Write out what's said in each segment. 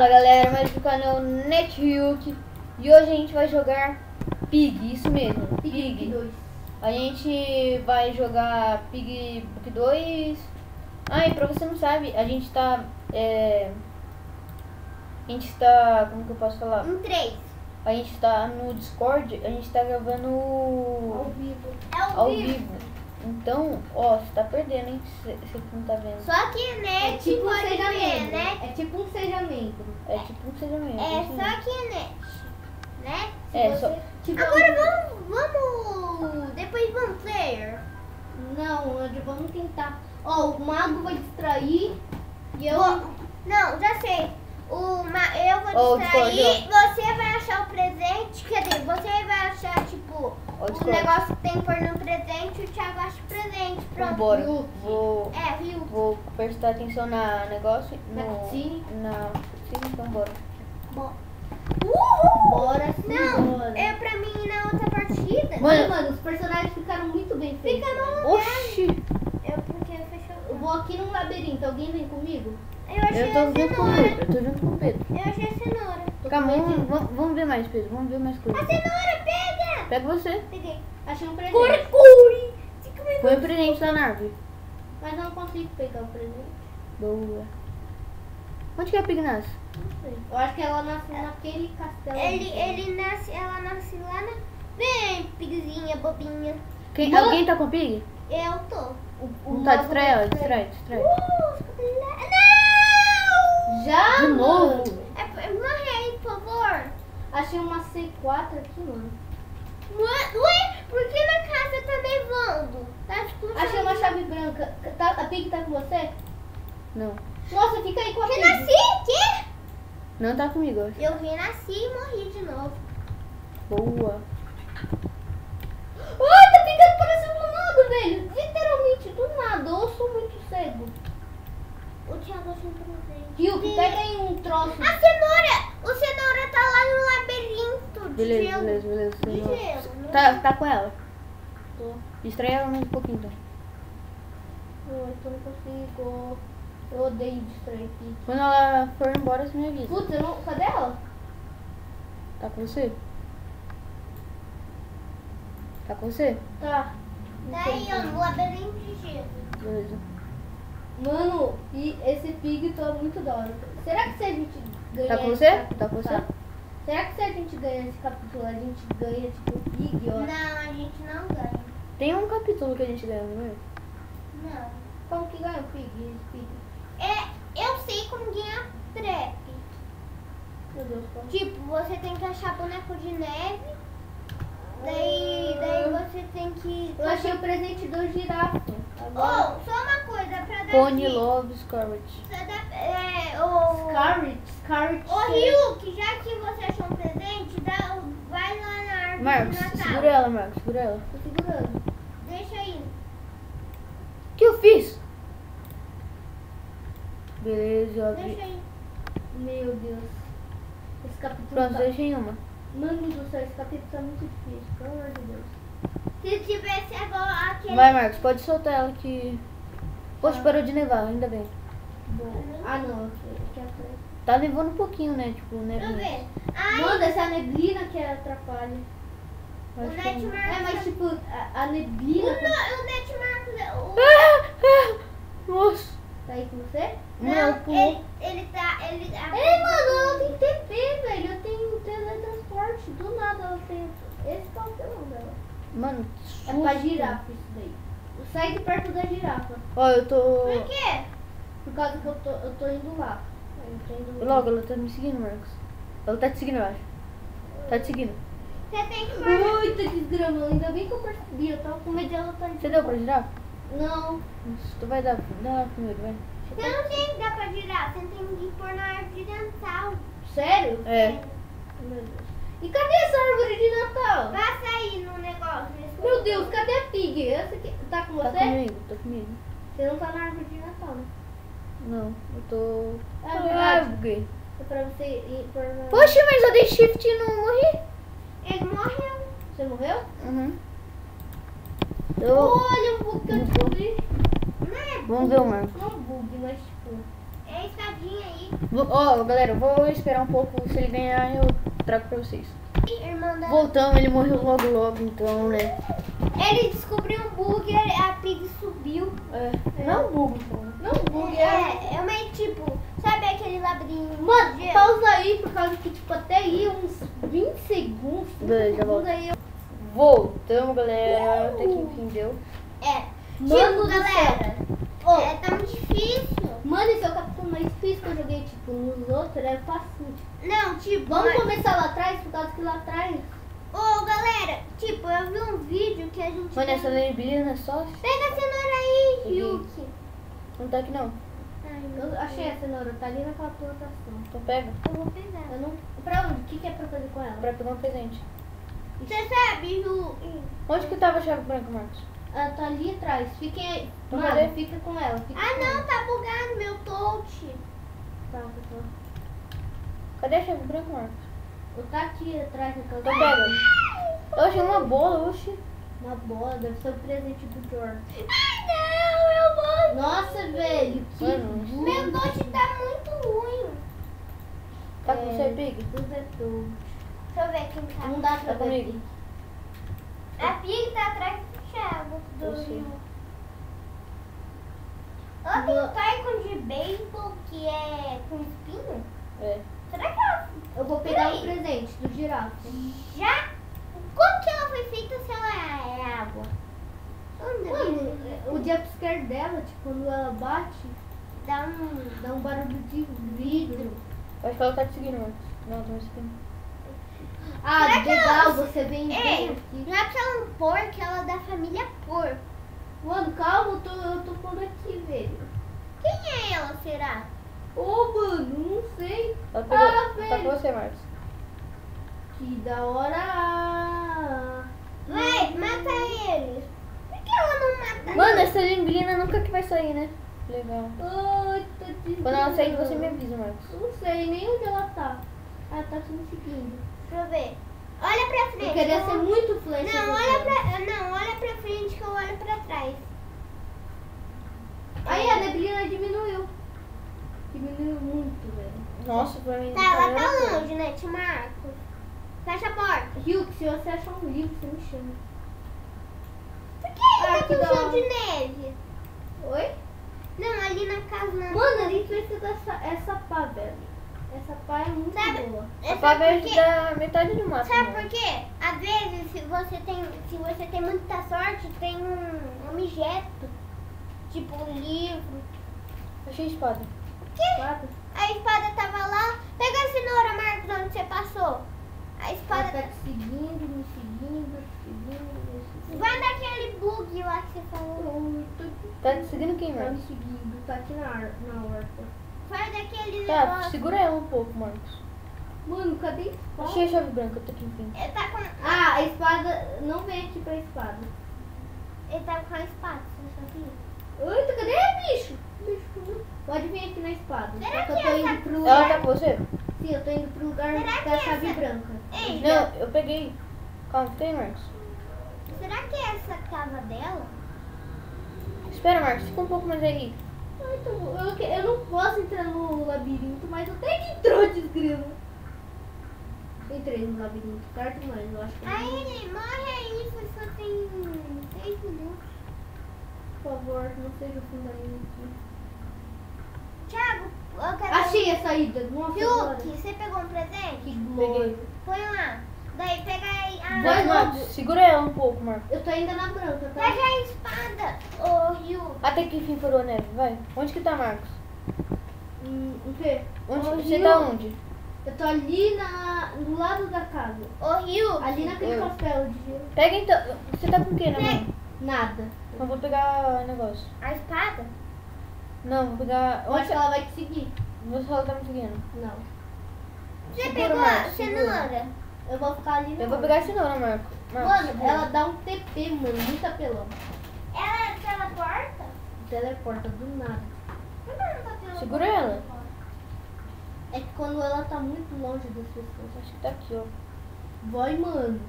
Fala galera, mais do canal NetHilk e hoje a gente vai jogar Pig, isso mesmo, Pig. 2. A gente vai jogar Pig Book 2. Ah, e pra você não sabe, a gente tá. É, a gente tá. Como que eu posso falar? Um 3. A gente tá no Discord, a gente tá gravando Ao vivo. É ao vivo. Então, ó, você tá perdendo, hein? Você não tá vendo. Só que É net tipo um pode seja ver, membro. né? É tipo um seja membro. É tipo um seja mesmo. É isso só que net. Né? Se É, você- só- Tipo, Agora vamos, vamos. Depois vamos player. Não, André, vamos tentar. Ó, o mago vai distrair e eu. Não, já sei. O, ma- eu vou distrair, Discord, você vai achar o presente. Quer dizer, você vai achar, tipo, Ó, o negócio que tem que pôr no presente e o Thiago acha o Yuki. Vou, É, viu? vou prestar atenção na negócio. Na No, cutscene? Na cutscene, então bora. Uhul! Bora sim, Não, bora. é pra mim ir na outra partida. Mano. Mano, os personagens ficaram muito bem feitos. Fica no. Oxi! Eu porque fechou. Eu vou aqui num labirinto, alguém vem comigo? Eu achei Eu tô a junto com o cenoura. Pedro. Eu tô junto com o Pedro. Eu achei a cenoura. Calma, com vamos, vamos, ver mais, Pedro. Vamos ver mais A coisas. cenoura, pega! Pega você. Peguei. Achei um presente. Curi, minutos. Põe o presente lá na árvore. Mas eu não consigo pegar o presente. Boa. Onde que é a Pig nasce? Não sei. Eu acho que ela nasceu naquele castelo. Ele, ele nasce, ela nasce lá na. Vem, pigzinha, bobinha. Quem, alguém tá com Pig? Eu tô. O, o Não tá, distrai ela, distrai, distrai. Uh, Não! Já, De novo? É, pra- morre aí, por favor. Achei uma C4 aqui, mano. Ué, ué, por que na casa tá nevando? Tá. Achei uma chave branca. Tá, a Pig tá com você? Não. Nossa, fica aí com a Pig. Renasci? Quê? Não tá comigo, eu acho. Eu renasci e morri de novo. Boa. Ai, tá pingando parecendo do nada, velho. Literalmente, do nada. Eu sou muito cego. O Thiago achou um presente. Hilke, pega aí um troço. A cenoura! O cenoura tá lá no labirinto de Beleza, gelo. beleza, beleza. Gelo. né? Tá, tá com ela. Tô. Distrai ela mais um pouquinho, então. Tô não consigo. Eu odeio distrair aqui. Quando ela for embora, você me avisa. Putz, eu não... cadê ela? Tá com você? Tá com você? Tá. Tá aí, ó, no labirinto de gelo. Beleza. Mano, e esse pig tá muito da hora. Será que se a gente ganhar... Tá com você? cap- Tá com você? Tá. Será que se a gente ganhar esse capítulo, a gente ganha, tipo, pig, ó? Não, a gente não ganha. Tem um capítulo que a gente ganhou, não é? Não. Como que ganha o pig? Esse pig? É, eu sei como ganhar trap. Meu Deus, como... Tipo, você tem que achar boneco de neve. Daí, daí você tem que. Eu achei o presente do girafa. Oh, só uma coisa pra dar. Pony Love Scarlet. É, o. Scarlet, Scarlet. Ô Rio, que já que você achou um presente, dá, vai lá na árvore Marcos, segura ela, Marcos, segura ela. Tô segurando. Deixa aí. O que eu fiz? Beleza, eu abri. Deixa aí. Meu Deus. Esse capítulo Pronto, tá... deixei uma. Mano do céu, esse capítulo tá muito difícil, pelo amor de Deus. Se tivesse agora aquele. Vai, Marcos, pode soltar ela que. Poxa, Tá. parou de nevar, ainda bem. Bom. Ah, não. Aqui, atrás. Tá nevando um pouquinho, né? Tipo, Deixa ver. Ai, Manda essa neblina que atrapalha. o Net. É, mas tipo, a, a O, neblina tá, no- o Net Marcos. O, Ah, ah, Nossa! Tá aí com você? Não, não, pulou. ele, ele tá. Ele, a- Ei, mano, ela tem TP, velho. Eu tenho teletransporte. Do nada ela tem. Esse é o papelão dela. Mano, É pra girafa isso daí. Sai de perto da girafa. Ó, eu tô. Por quê? Por causa que eu tô, eu tô indo lá. Eu tô indo Logo, ela tá me seguindo, Marcos. Ela tá te seguindo, eu acho. Tá te seguindo. Você tem que guardar. Muita desgrama. Ainda bem que eu percebi. Eu tava com medo de ela tá Você deu pra girar? Não. Nossa, Tu vai dar. Dá lá primeiro, vai. Você não tem que dar pra girar, você tem que pôr na árvore de Natal. Sério? É. Meu Deus. E cadê essa árvore de Natal? Passa aí no negócio. Meu Deus, cadê a Pig? Essa aqui. Tá com Tá você? comigo, tá comigo. Você não tá na árvore de Natal, né? Não, eu tô. É verdade. É pra você ir por... Poxa, mas eu dei shift e não morri. Ele morreu. Você morreu? Uhum. Eu. Olha um bug que eu descobri. Não é Vamos ver o Marcos. Não é um bug, mas tipo... É escadinha aí. Ó, galera, eu vou esperar um pouco. Se ele ganhar, eu trago pra vocês. Da... Voltamos, ele morreu logo logo, então, né? Ele descobriu um bug, a Pig subiu. É, não bug, pô. Não bugue, é. É, é uma tipo, sabe aquele labirinto? Mano, pausa aí, por causa que, tipo, até aí uns 20 segundos. 30 Beleza, volta. aí eu... Voltamos, galera. Até que enfim deu. É. Mano tipo, galera, Ó, é tão difícil. Mano, esse é o capitão mais difícil que eu joguei, tipo, nos outros era fácil. Não, tipo, Vamos mas- começar lá atrás, por causa que lá atrás... Ô, galera, tipo, eu vi um vídeo que a gente... Mano, essa neblina é só. Pega a cenoura aí. Yuki. Não tá aqui não. Ai, Eu achei a cenoura, tá ali naquela plantação. Então pega. eu vou pegar. Eu não... Pra onde? O que, que é pra fazer com ela? Pra pegar um presente. Você sabe, Yuki? Onde que tava a chave branca, Marcos? Ela tá ali atrás. Fiquem aí. Então Mano, cadê? fica com ela. Fica Ah, com ela. não, tá bugado meu touch. Tá, tá, tá. Cadê a chave branca, Marcos? Eu tá aqui atrás naquela Então pega. Eu achei uma bola, oxi. Uma bola, deve ser o presente do Jordan. Ai, não, eu vou... Nossa, velho, que Mano. Meu touch tá muito ruim. Tá com É, você, Pig? Tudo é tudo. Deixa eu ver quem tá. Não dá pra Tá comigo. ver. A Pig tá atrás do Thiago, do. Rio. Ela tem um taiko de beisebol que é com espinho? É. Será que ela Eu vou pegar o presente do girafa. já... Como que ela foi feita se ela é água? Mano, menina. o jumpscare dela, tipo, quando ela bate, Dá um... dá um barulho de vidro. Acho que ela tá te seguindo, Marcos. Não, tá me seguindo. Ah, que legal, ela- você vem bem Ei, aqui. não é porque ela é um porco, ela é da família porco. Mano, calma, eu tô, eu tô pondo aqui, velho. Quem é ela, será? Ô, mano, não sei. Ela pegou. Ah, tá com velho. você, Marcos. Que da hora. Vai, mata eles. Por que ela não mata Mano, essa neblina nunca que vai sair, né? Legal. Tá Quando ela sair, você me avisa, Marcos. Não sei nem onde ela tá. Ah, tá me seguindo. Deixa eu ver. Olha pra frente. Eu queria eu- ser muito flash. Não, olha pra, não, olha pra frente que eu olho pra trás. Aí a neblina diminuiu. Diminuiu muito, velho. Nossa, pra mim. Tá, ela tá longe, né, Tio Marcos? Fecha a porta. Hulk, se você achar um livro, você me chama. Por que Ah, ele que tá com chão de neve? Oi? Não, ali na casa não. Mano, a gente precisa dessa essa pá, velho. Essa pá é muito Sabe- boa. A pá vai ajudar metade do mato. Sabe né? por quê? Às vezes, se você tem, se você tem muita sorte, tem um objeto, tipo um livro. Achei espada. Que? Espada? A espada tava lá. Pega a cenoura, Marcos, onde você passou. A Ela espada tá te seguindo, me seguindo, seguindo, me seguindo. Vai daquele bug lá que você falou. Tá te seguindo quem, Tá me Marcos? seguindo, tá aqui na, na horta. Tá, negócio. segura ela um pouco, Marcos. Mano, cadê a espada? Achei a chave branca, tá aqui enfim. Ele tá com. Ah, a espada. Não vem aqui pra espada. Ele tá com a espada, você sabia? Eita, cadê bicho? Bicho. Pode vir aqui na espada. Será Só que eu que tô essa- indo pro Ela lugar. tá com você? Sim, eu tô indo pro lugar Será da chave essa- branca. Ei, Não, eu peguei. Calma, tem, Marcos. será que é essa casa dela? Espera, Marcos, fica um pouco mais aí. Eu, que- eu não posso entrar no labirinto, mas eu tenho que entrar, desgrama. Entrei no labirinto, tarde demais, eu acho que. Aí ele morre aí, você só tem 6 minutos. Por favor, não seja o fim da linha aqui. Thiago, eu quero. Achei a saída, nossa. Yuki, você pegou um presente? Que glória. Põe lá. Daí pega aí a. Vai. Marcos, segura ela um pouco, Marcos. Eu tô ainda na branca, tá? Pega a espada, ô Yuki. Até que enfim furou a neve, vai. Onde que tá, Marcos? Hum, o quê? Onde, Ô, você Rio, tá onde? Eu tô ali na, do lado da casa. Ô Yuki. Ali naquele Eu. castelo de gelo. Pega então. Você tá com o que na mão? Nada. Então vou pegar o negócio. A espada? Não, vou pegar. Eu Onde acho que ela vai te seguir. você ela tá me seguindo? Não. Você Segura, pegou a cenoura? Eu vou ficar ali na Eu vou pegar a cenoura, Marco. Marcos, Mano, segura. ela dá um TP, mano. Muito apelão. Ela teleporta? Teleporta do nada. Por que ela não tá? Segura ela. É que quando ela tá muito longe das pessoas. Acho que tá aqui, ó. Vai, mano.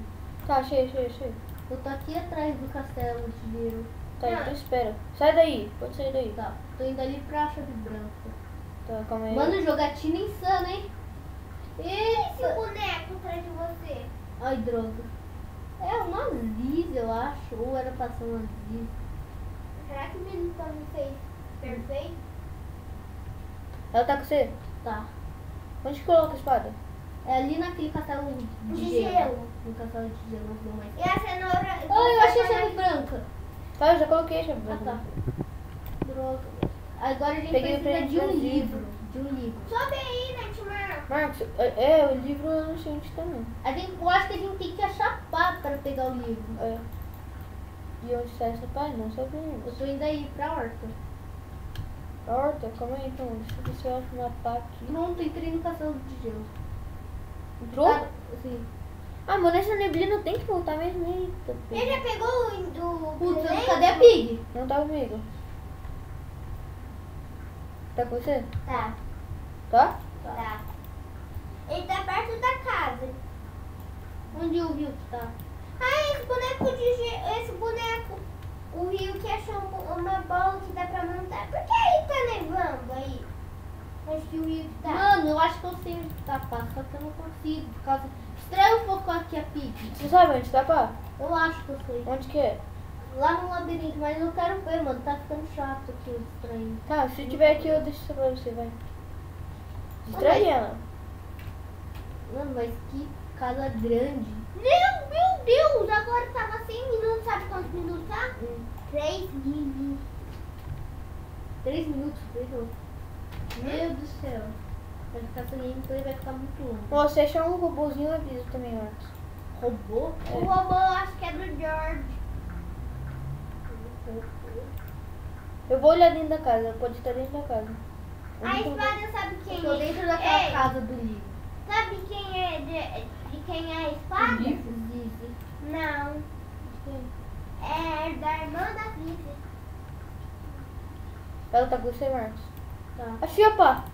Tá, achei, achei, achei. Eu tô aqui atrás do castelo de gelo. Tá, Ah. então espera. Sai daí, pode sair daí. Tá. Tô indo ali pra chave branca. Tá, calma aí. Mano, jogatina insana, hein? Esse boneco atrás de você. Ai, droga. É uma Liz, eu acho. Ou era pra ser uma Liz. Será que o menino tá me fez perfeito? Ela tá com você? Tá. Onde que coloca a espada? É ali naquele castelo de, De gelo. gelo. No castelo de gelo, não mais. E a cenoura. Ai, eu achei a chave branca. Tá, eu já coloquei a chave. Ah, tá. Droga. Agora a gente Peguei o precisa de um presente. livro. De um livro. Sobe aí, Netmar. Marcos, é, é, o livro eu não sei onde tá não. A gente, eu acho que a gente tem que achar pá para pegar o livro. É. E onde está essa página? Não sei bem. Eu tô indo aí pra horta. A horta, calma aí então. Deixa eu ver se eu acho uma pá aqui. Pronto, entrei no castelo de gelo. Entrou? Tá, sim. Ah, mano, essa neblina tem que voltar mesmo. Eita, Ele já pegou o. o Putz, cadê a Pig? Não tá comigo. Tá com você? Tá, Tá? tá. Ele tá perto da casa. Onde o rio que tá? Ah, esse boneco de esse boneco. O Rio que achou um- uma bola que dá pra montar. Por que aí tá nevando aí? Acho que o Rio que tá. Mano, eu acho que eu sei onde tá pá, só que eu não consigo. Por causa... Estranha um pouco aqui a Pig. Você sabe onde tá pá? Eu acho que eu sei. Onde que é? Lá no labirinto, mas eu quero ver, mano. Tá ficando chato aqui o estranho. Tá, se tiver aqui eu deixo isso pra você, vai. Distrai ela. Mano, mas que casa grande. Meu, meu Deus, agora tava 100 minutos, sabe quantos minutos tá? Hum. 3 minutos. Três minutos, três minutos. Meu Deus do céu. Vai ficar sem gameplay, vai ficar muito longo. Você achar um robôzinho, avisa também, Marcos. Robô? O robô acho que é do George. Eu vou olhar dentro da casa, pode estar dentro da casa. A espada sabe quem Eu tô é? dentro daquela Ei, casa do livro. Sabe quem é de, de quem é a espada? Zizi. Não. É da irmã da Vivi. Ela tá com você, Marcos? Tá. Achei a pá.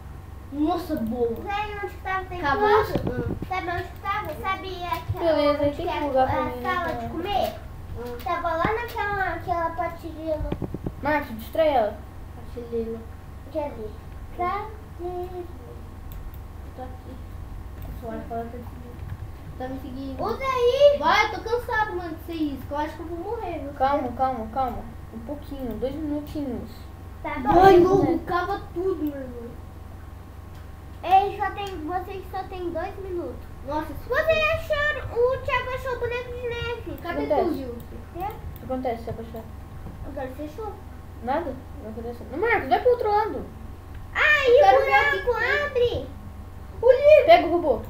Nossa, boa. Sabe onde que tava? Tem Cavaço? tudo. Hum. Sabe onde que tava? Sabe aquela Beleza, onde tem que que é lugar pra a mim, né, sala então. de comer? Hum. Tava lá naquela aquela patilhela. Marcos, distrai ela. A chilela. Quer ver? Cadê? Tô aqui. Tá me seguindo. Usa aí. Vai, eu tô cansado, mano, de ser isso. que Eu acho que eu vou morrer, viu? Calma, calma, calma. Um pouquinho, dois minutinhos. Tá bom. louco, cava tudo, meu irmão. Ei, só tem, vocês só tem dois minutos. Nossa, Vocês acharam, o Thiago achou o boneco de neve. cadê Acontece. tu, Gil? O que acontece se abaixar? Agora fechou. Nada? Não acontece. Não, Marcos, vai pro outro lado. Ah, e quero o ver buraco abre. O livro. Pega o robô.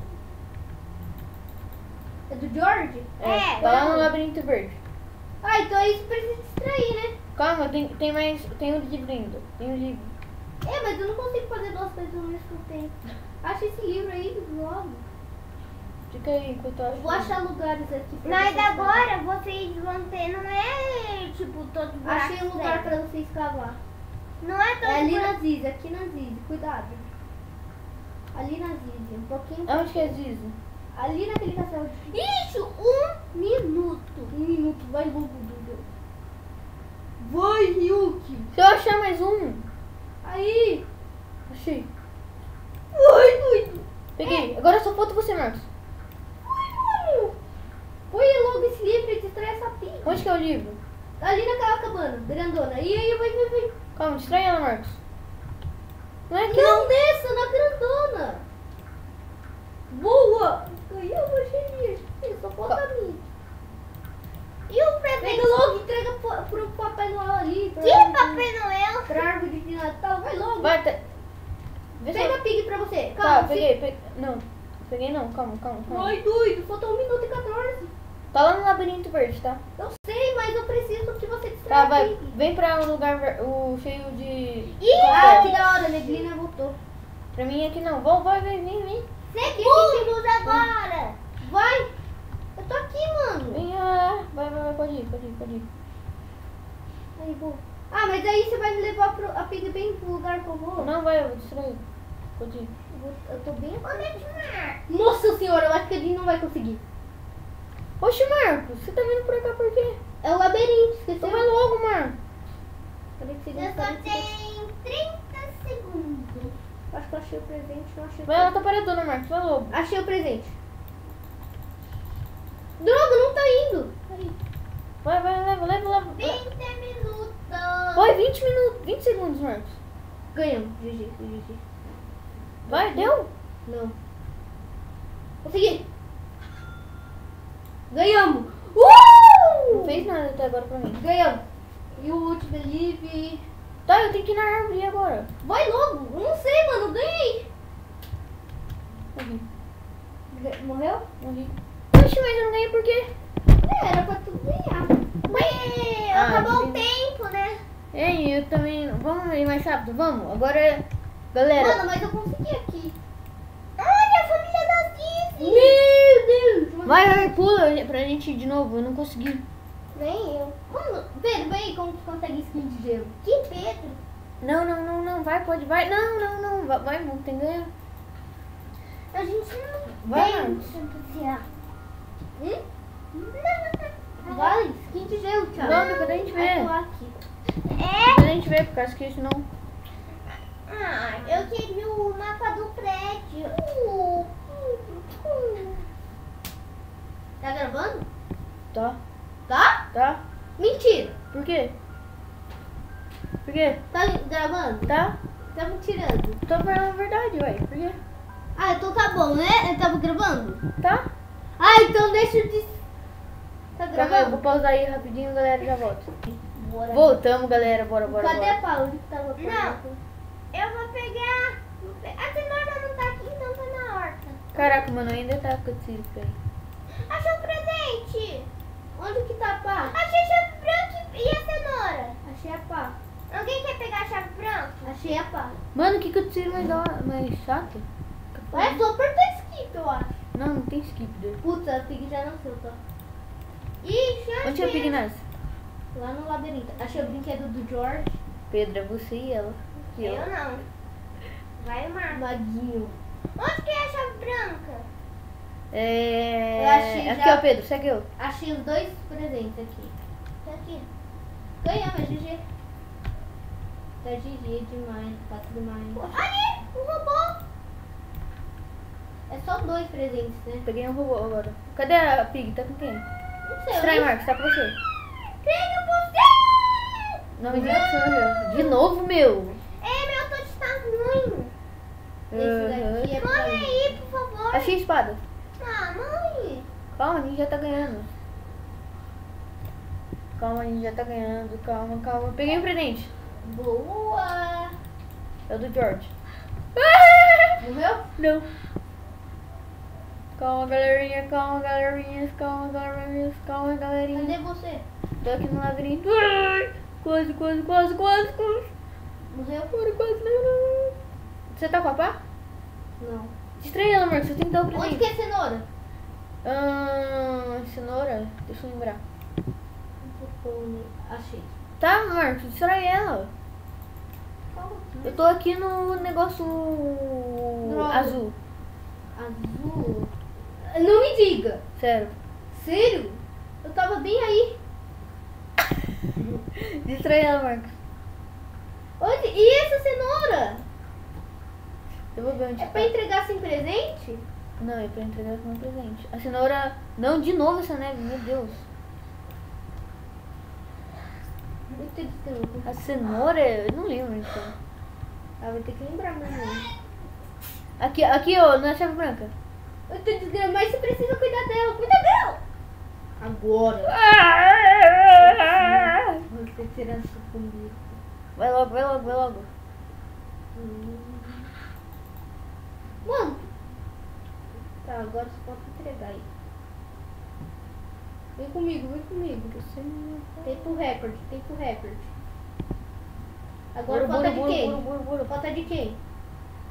É do George? É, Tá lá não. no labirinto verde. Ah, então isso precisa distrair, né? Calma, tem, tem mais. Tem um livro ainda. Tem um livro. É, mas eu não consigo fazer duas coisas ao mesmo tempo. Acha esse livro aí logo. Fica aí enquanto eu acho. Vou achar lugares aqui pra Mas vocês agora vocês vão ter, não é tipo todo buraco Achei um lugar pra vocês cavar. Não é todo É ali buraco. na Zizi, aqui na Zizi, cuidado. Ali na Zizi, um pouquinho. Onde que é Zizi? Ali naquele castelo. Isso, um minuto. Um minuto, vai logo, Dudu. Vai, Ryuki. Se eu achar mais um. Aí. Achei. Ai, doido. Peguei. Agora só falta você, Marcos. Ai, mano. Põe logo esse livro e distrai essa pica. Onde que é o livro? Ali naquela cabana, grandona. E aí, vai, vai, vai. Calma, distrai ela, Marcos. Não é aqui. Não desça na grandona. Boa. Ganhou uma cheirinha. Só falta a mim. E o prefeito? Pega logo, entrega pro, pro Papai Noel ali. Que Papai Noel? pra árvore de Natal. Vai logo. Vai, tá. Pega eu- a pig pra você. Tá, Calma, peguei, peguei. Não, peguei não, calma, calma, calma. Ai, doido. Faltou 1 minuto e 14. Tá lá no labirinto verde, tá? Eu sei, mas eu preciso que você distraia Tá, vai. Vem pra um lugar ver- o cheio de. Ih, Ah, que da hora. A neblina voltou. Pra mim aqui não. Vou, vai, vem, vem, vem. Segundos agora. Vai. Eu tô aqui, mano. Vem, ah, vai, vai, vai, pode ir, pode ir, pode ir. Aí, vou. Ah, mas aí você vai me levar pro, a pig bem pro lugar que eu vou. Não, vai, eu vou distrair. Pode ir. Eu, vou- eu tô bem Onde é que vai? Nossa senhora, eu acho que ele não vai conseguir. Oxe, Marcos, você tá vindo por cá por quê? É o labirinto, esqueceu? Então vai logo, Marcos. Eu só tenho 30 segundos. Acho que eu achei o presente, não achei o Vai lá, tá paredona, Marcos. Vai logo. Achei o presente. Droga, não tá indo. Aí. Vai, vai, leva, leva, leva. 20 minutos. Vai, 20 minutos, 20 segundos, Marcos. Ganhamos. GG, GG. Vai, deu? Não. Consegui. Ganhamos. Uh! Não fez nada até agora pra mim. Ganhamos. E o último believe. Tá, eu tenho que ir na árvore agora. Vai logo. Eu Não sei, mano. Ganhei. Morri, Morreu? morri. Oxe, mas eu não ganhei por quê? É, era pra tu ganhar. Ué, Ah, acabou o tempo, né? Ei, eu também. Vamos ir mais rápido, vamos. Agora, galera. Mano, mas eu consegui aqui. Olha, a família da Disney. Meu Deus. Vai, vai, pula pra gente ir de novo. Eu não consegui. Nem eu. Mano, Pedro, vem aí como que consegue skin de gelo. Que Pedro. Não, não, não, não. Vai, pode, vai. Não, não, não. Vai, vai tem que ganhar. A gente não Vai, tem entusiasmo. Hum? Não, Vai, skin de gelo, Thiago. Vamos, depois a gente vê. É. Depois a gente vê, por causa que senão. Ah, eu queria o Tá me tirando. Tô falando a verdade, ué. Por quê? Ah, então tá bom, né? Eu tava gravando? Tá? Ah, então deixa eu te... Tá Calma aí, eu gravando? vou pausar aí rapidinho, galera, já volto. Bora. Voltamos, galera, bora, bora, Cadê bora. a Paula que tava Não. Eu vou pegar. A cenoura não tá aqui, então tá na horta. Caraca, mano, ainda tá com o circo aí. Achei um presente. Onde que tá a pá? Achei a chave branca e a cenoura. Achei a pá. Alguém quer pegar a chave branca? Achei a pá. Mano, que cutscene mais, da hora- mais chato? É só apertar skip, eu acho. Não, não tem skip dele. Putz, a Pig já nasceu, tá? Ixi, Onde é a Pig nasce? Lá no labirinto. Achei o brinquedo do George. Pedro, é você e ela. E eu. Eu não. Vai o Marco. Maguinho. Onde que é a chave branca? É... Eu achei Aqui, já- ó, Pedro, segue eu. Achei os dois presentes aqui. Tá aqui. Ganhamos, GG. Tá GG demais, tá tudo mais. Ali, o robô. É só dois presentes, né? Peguei um robô agora. Cadê a Pig? Tá com quem? Não sei, Estranho, Marcos, tá com você. Pega você. Não me diga que. De novo, meu. É, meu touch tá ruim. Esse daqui é mim. aí, por favor. Achei a espada. Ah, mãe. Calma, a gente já tá ganhando. Calma, a gente já tá ganhando. Calma, calma. Peguei um presente. Boa! É o do George. Morreu? Não. Calma, galerinha, calma, galerinha, calma, galerinha, calma, galerinha. Cadê você? Tô aqui no labirinto. Quase, quase, quase, quase, quase. Morreu? Quase, quase, não, não. Você tá com a pá? Não. Ela, Marcos, você tem que dar o Onde presente. que é cenoura? Ahn, cenoura? Deixa eu lembrar. Achei. Tá, Marcos, distrai ela. Eu tô aqui no negócio Droga. azul. Azul. Não me diga. Sério. Sério? Eu tava bem aí. Distrai ela, Marcos. Onde? E essa cenoura? Eu vou ver onde É tá. pra entregar sem presente? Não, é pra entregar como presente. A cenoura. Não, de novo essa neve, meu Deus. A cenoura, eu não lembro então. Ah, vai ter que lembrar mesmo. Aqui, aqui, ó, na chave branca. Eu tô desgramando, mas você precisa cuidar dela. Cuida dela! Agora. Você será sucumbido. Vai logo, vai logo, vai logo. Mano. Tá, agora você pode entregar aí. Vem comigo, vem comigo. Tempo recorde, tempo recorde. Agora Bora, falta bora, de quem? bora, bora, bora. Falta de quem?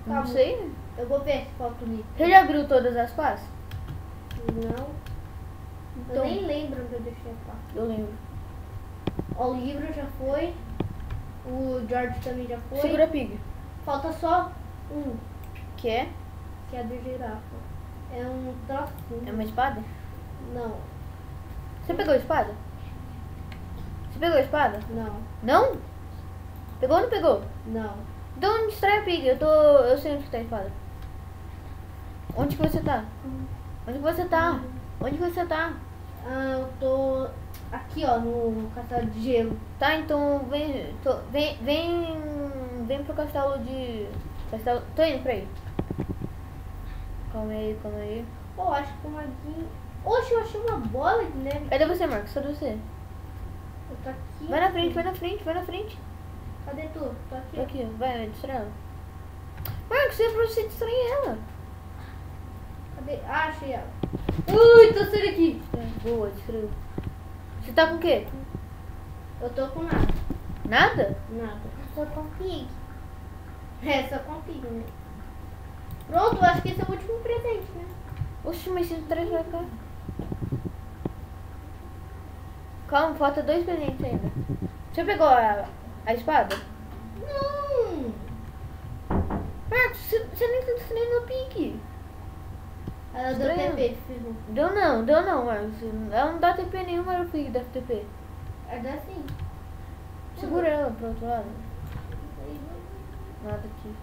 Não Calma. sei. Eu vou ver se falta o livro. Você já abriu todas as pás? Não. Então, Eu nem lembro onde eu deixei a pá. eu lembro. Ó, o livro já foi. O George também já foi. Segura a pig. Falta só um, Que é? que é do girafa. É um É trocinho. uma espada? Não, Você pegou a espada? Você pegou a espada? não, Não? Pegou ou não pegou? não. Então distrai o Pig, eu tô. Eu sei onde que tá a espada. Onde que você tá? Onde que você tá? Onde que você tá? Ah, eu tô aqui, ó, no castelo de gelo. Tá, então vem. tô- vem. Vem. Vem pro castelo de. Castelo. Tô indo pra aí. Calma aí, calma aí. Pô, acho que o Maguinho... Oxe, eu achei uma bola de neve. Cadê você, Marcos? Cadê você? Eu tô aqui. Vai na frente, vai na frente, vai na frente. Cadê tu? Tô aqui. Tô aqui, ó. vai, vai, distrai ela. Marcos, é pra você distrair ela. Cadê? Ah, achei ela. Ui, tô saindo aqui. É, boa, distraiu. Você tá com o quê? Eu tô com nada. Nada? Nada. Tô com pig. É, só contigo, né? Pronto, eu acho que esse é o último presente, né? Oxi, mas você traz pra cá. Calma, falta dois presentes ainda. Você pegou a, a espada? Não! Marcos, você, você nem tá distraindo o pique. Ela deu. TP, filho. Deu não, deu não, Marcos. Ela não dá TP nenhuma, o pique da TP. Ela dá assim. Segura ela pro outro lado. Nada aqui.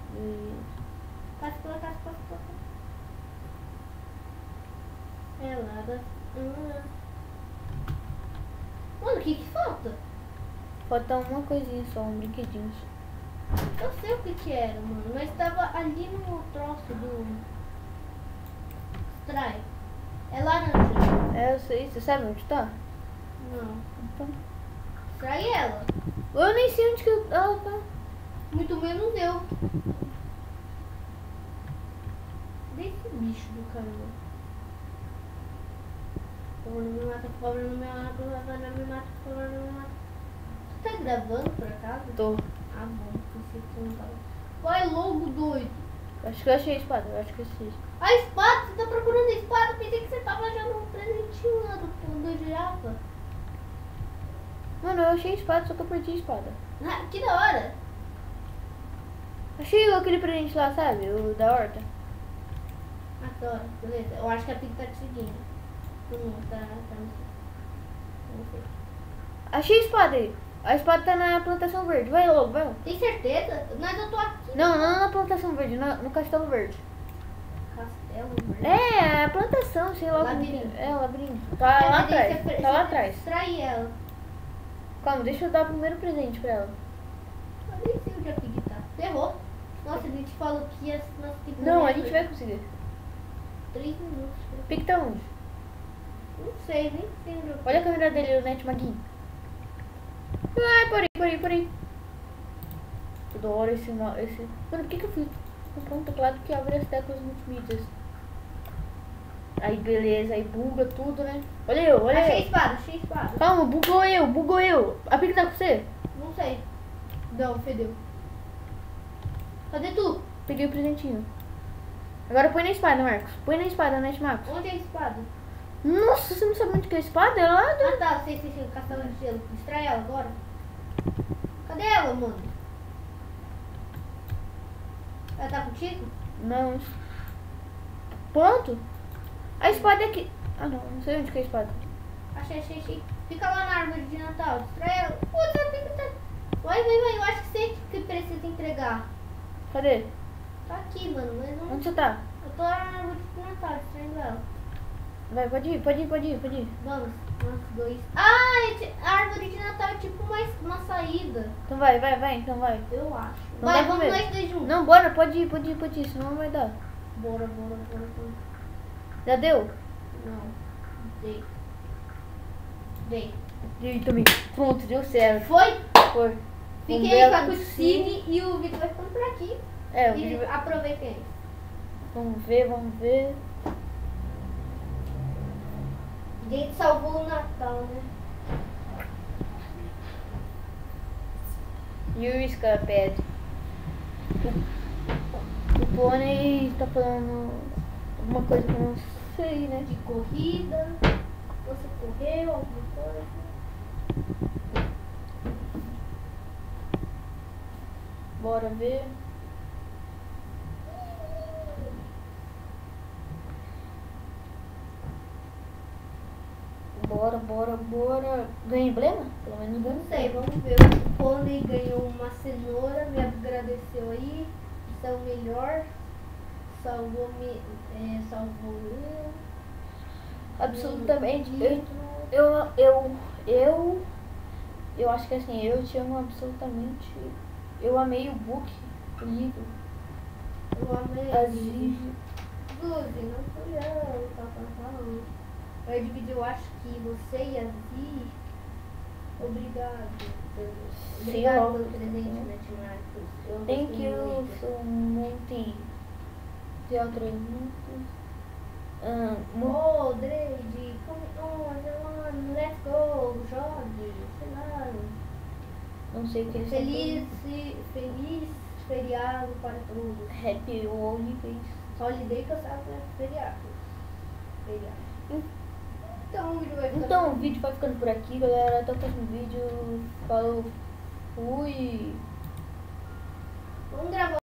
Passa pela casa, passa pela casa. Ela dá... Hum. Mano, o que que falta? Falta uma coisinha só, um brinquedinho. só. Eu sei o que que era, mano. Mas tava ali no troço do... Extrai. É laranja. É, eu sei, você sabe onde tá? Não. Então. Extrai ela. Eu nem sei onde que ela tá. Muito menos eu. Desse bicho do caramba. Pobre não me mata, pobre não me mata, pobre não me mata, pobre não me mata. Tu tá gravando por acaso? Tô. Ah, bom, pensei que tu não tava. Vai logo, doido. Acho que eu achei a espada, eu acho que eu achei. A espada, você tá procurando a espada? Pensei que você tava já no presentinho lá do do girafa. Mano, eu achei a espada, só que eu perdi a espada. Ah, que da hora. Achei aquele presente lá, sabe? O da horta. Ah, da hora, beleza. Eu acho que a Pink tá te seguindo. Achei a espada aí. A espada tá na plantação verde. Vai logo, vai logo. Tem certeza? Mas eu tô aqui. Não, não na plantação verde, na- no castelo verde. Castelo, verde. É, a plantação, sei lá Labirinto. que é. É, o labirinto. Tá lá Mas aí atrás. Tá lá atrás. Distrai ela. Calma, deixa eu dar o primeiro presente pra ela. Eu nem sei onde a Pig tá. Ferrou. Nossa, a gente falou que ia nós tipo, Não, a gente vai conseguir. Três minutos. Pique tá onde? Não sei, nem eu Olha a câmera dele, o Net Maguinho. Ai, por aí, por aí, por aí. Toda hora esse... esse... Mano, por que que eu fui comprar um teclado que abre as teclas multimídias? Aí, beleza, aí buga tudo, né? Olha eu, olha Achei eu. espada, achei espada. Calma, bugou eu, bugou eu. A pique tá com você? Não sei. Não, fedeu. Cadê tu? Peguei o presentinho. Agora põe na espada, Marcos. Põe na espada, Net Marcos. Onde é a espada? Nossa, você não sabe onde que é a espada? É lá do... Ah tá, sei, sei, sei. Castelo de gelo. Distrai ela agora. Cadê ela, mano? Ela tá contigo? Não. Pronto. A espada é aqui. Ah, não. Não sei onde que é a espada. Achei, achei, achei. Fica lá na árvore de Natal. Distrai ela. Putz, ela tem que tá... Vai, vai, vai. Eu acho que sei que precisa entregar. Cadê? Tá aqui, mano. Mas não... Onde você tá? Eu tô lá na árvore de Natal, distraindo ela. Vai, pode ir, pode ir, pode ir, pode ir. Vamos. Nós dois. Ah, é a árvore de Natal é tipo uma, uma saída. Então vai, vai, vai, então vai. Eu acho. Não vai, vamos nós dois juntos. Não, bora, pode ir, pode ir, pode ir, senão não vai dar. Bora, bora, bora, bora. Já deu? Não. Dei. Dei. Dei também. Pronto, deu certo. Foi? Foi. Ver aí com a Cutscene e o vídeo vai ficando por aqui. É, o E vai- aproveitem aí. Vamos ver, vamos ver. A gente salvou o Natal, né? E o Scarped. O, Pônei tá falando alguma coisa que eu não sei, né? De corrida. Você correu alguma coisa? Bora ver. Bora, bora. Ganha emblema? Pelo menos. Não sei, vamos ver. O Pônei ganhou uma cenoura, me agradeceu aí. São melhor. Salvou me. É, salvou eu. Absolutamente. Eu, eu, eu, eu, eu acho que assim, eu te amo absolutamente. Eu amei o book, o livro. Eu amei. Aziz. Suzy, não fui eu, tá, tá, tá. Eu acho que você e a Zi. Obrigado. Obrigado pelo presente, Net Marcos. Eu Thank you muito. so much. De outras muitas. Ah, mu- Oh, Drade, come on, let's go, jogue, sei lá. não sei o que eles estão Feliz, feliz feriado para todos. Happy Holidays. Holiday sabe é feriado. Feriado. Então o vídeo vai ficar. Então o vídeo vai ficando por aqui, galera. Até o próximo vídeo. Falou. Fui. Vamos gravar.